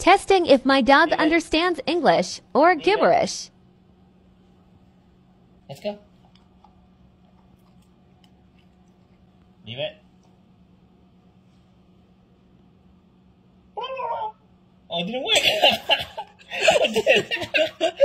Testing if my dog understands English or gibberish. Let's go. Leave it. Oh, it didn't work.